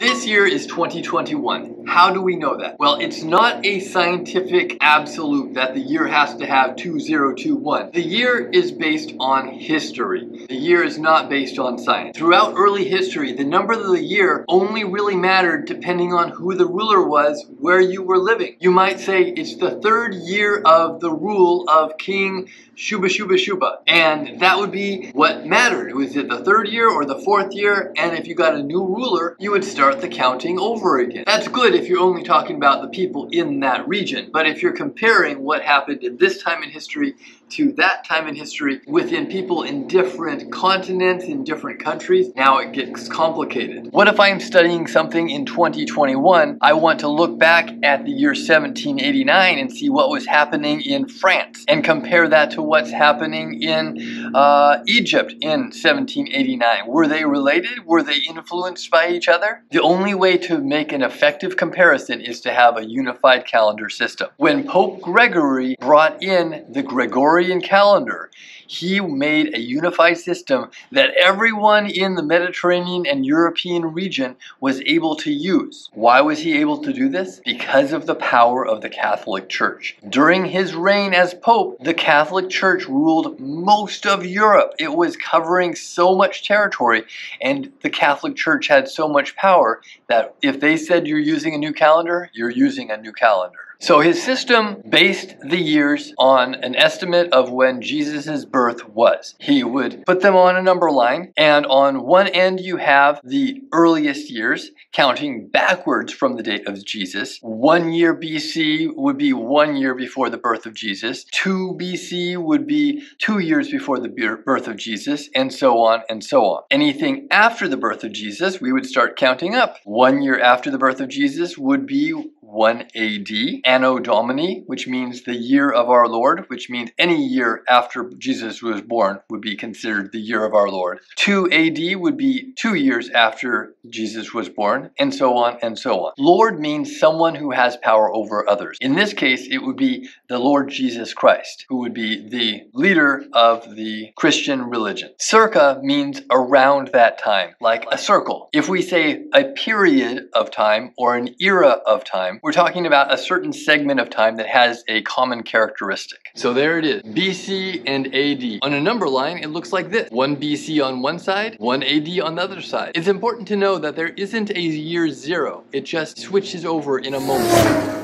This year is 2021. How do we know that? Well, it's not a scientific absolute that the year has to have 2021. The year is based on history. The year is not based on science. Throughout early history, the number of the year only really mattered depending on who the ruler was, where you were living. You might say it's the third year of the rule of King Shuba Shuba Shuba. And that would be what mattered. Was it the third year or the fourth year? And if you got a new ruler, you would start the counting over again. That's good if you're only talking about the people in that region. But if you're comparing what happened in this time in history to that time in history within people in different continents, in different countries, now it gets complicated. What if I'm studying something in 2021? I want to look back at the year 1789 and see what was happening in France and compare that to what's happening in uh, Egypt in 1789. Were they related? Were they influenced by each other? The only way to make an effective comparison is to have a unified calendar system. When Pope Gregory brought in the Gregorian calendar, he made a unified system that everyone in the Mediterranean and European region was able to use. Why was he able to do this? Because of the power of the Catholic Church. During his reign as Pope, the Catholic Church ruled most of Europe. It was covering so much territory, and the Catholic Church had so much power that if they said you're using a new calendar, you're using a new calendar. So his system based the years on an estimate of when Jesus' birth was. He would put them on a number line, and on one end you have the earliest years, counting backwards from the date of Jesus. One year BC would be one year before the birth of Jesus. Two BC would be two years before the birth of Jesus, and so on and so on. Anything after the birth of Jesus, we would start counting up. One year after the birth of Jesus would be 1 AD, Anno Domini, which means the year of our Lord, which means any year after Jesus was born would be considered the year of our Lord. 2 AD would be two years after Jesus was born, and so on and so on. Lord means someone who has power over others. In this case, it would be the Lord Jesus Christ, who would be the leader of the Christian religion. Circa means around that time, like a circle. If we say a period of time or an era of time, we're talking about a certain segment of time that has a common characteristic. So there it is, BC and AD. On a number line, it looks like this. One BC on one side, one AD on the other side. It's important to know that there isn't a year zero. It just switches over in a moment.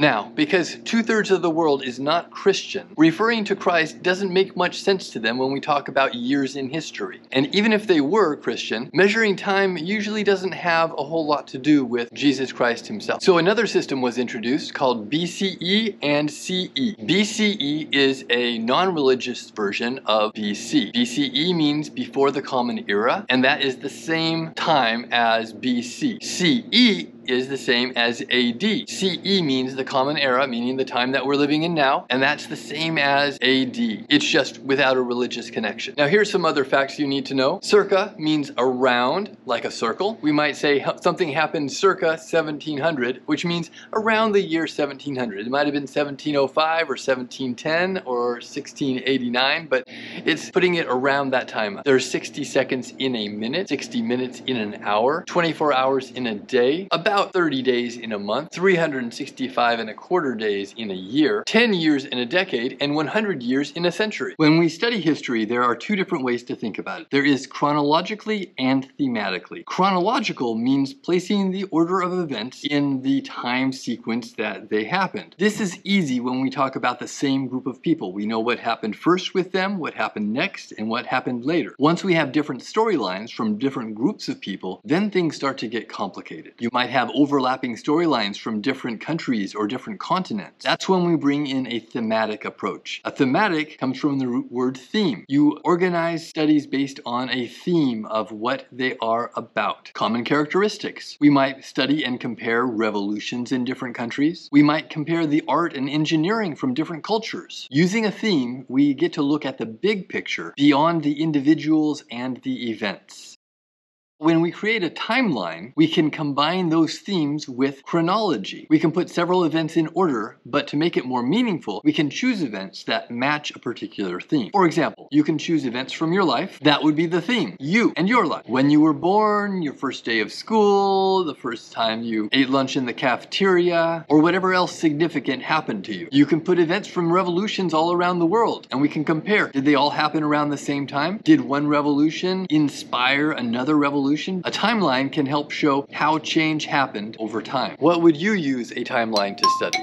Now, because two thirds of the world is not Christian, referring to Christ doesn't make much sense to them when we talk about years in history. And even if they were Christian, measuring time usually doesn't have a whole lot to do with Jesus Christ himself. So another system was introduced called BCE and CE. BCE is a non religious version of BC. BCE means before the Common Era, and that is the same time as BC. CE is the same as AD. CE means the common era, meaning the time that we're living in now, and that's the same as AD. It's just without a religious connection. Now here's some other facts you need to know. Circa means around, like a circle. We might say something happened circa 1700, which means around the year 1700. It might have been 1705 or 1710 or 1689, but it's putting it around that time. There's 60 seconds in a minute, 60 minutes in an hour, 24 hours in a day, about about 30 days in a month, 365 and a quarter days in a year, 10 years in a decade, and 100 years in a century. When we study history, there are two different ways to think about it. There is chronologically and thematically. Chronological means placing the order of events in the time sequence that they happened. This is easy when we talk about the same group of people. We know what happened first with them, what happened next, and what happened later. Once we have different storylines from different groups of people, then things start to get complicated. You might have overlapping storylines from different countries or different continents. That's when we bring in a thematic approach. A thematic comes from the root word theme. You organize studies based on a theme of what they are about. Common characteristics. We might study and compare revolutions in different countries. We might compare the art and engineering from different cultures. Using a theme, we get to look at the big picture beyond the individuals and the events. When we create a timeline, we can combine those themes with chronology. We can put several events in order, but to make it more meaningful, we can choose events that match a particular theme. For example, you can choose events from your life. That would be the theme. You and your life. When you were born, your first day of school, the first time you ate lunch in the cafeteria, or whatever else significant happened to you. You can put events from revolutions all around the world, and we can compare. Did they all happen around the same time? Did one revolution inspire another revolution? A timeline can help show how change happened over time. What would you use a timeline to study?